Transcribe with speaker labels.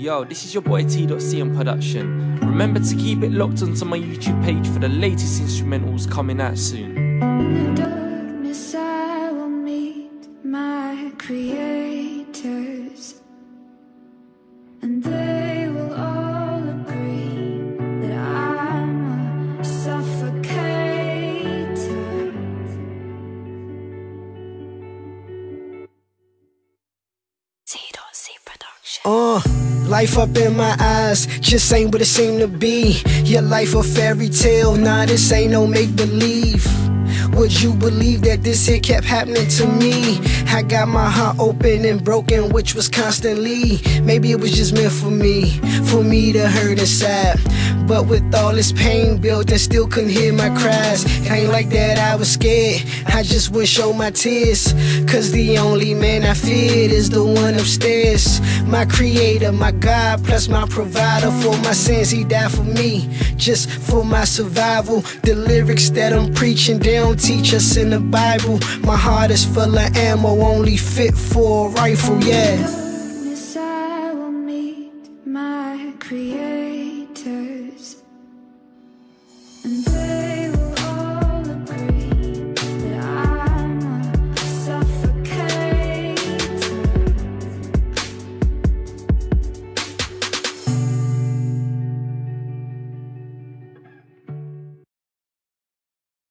Speaker 1: Yo, this is your boy T.C on production. Remember to keep it locked onto my YouTube page for the latest instrumentals coming out soon.
Speaker 2: In the darkness, I will meet my creators, and they will all agree that I'm a suffocator.
Speaker 3: T.C production.
Speaker 4: Uh, life up in my eyes just ain't what it seemed to be. Your life a fairy tale, nah, this ain't no make believe. Would you believe that this here kept happening to me? I got my heart open and broken, which was constantly. Maybe it was just meant for me, for me to hurt inside. But with all this pain built, I still couldn't hear my cries. It ain't like that, I was scared. I just wouldn't show my tears. Cause the only man I feared is the one upstairs. My creator, my God, plus my provider. For my sins, he died for me, just for my survival. The lyrics that I'm preaching, they don't teach us in the Bible. My heart is full of ammo, only fit for a rifle, yeah.